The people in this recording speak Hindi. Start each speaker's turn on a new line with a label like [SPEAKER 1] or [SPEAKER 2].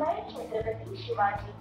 [SPEAKER 1] मालेगाव छत्रपति शिवाजी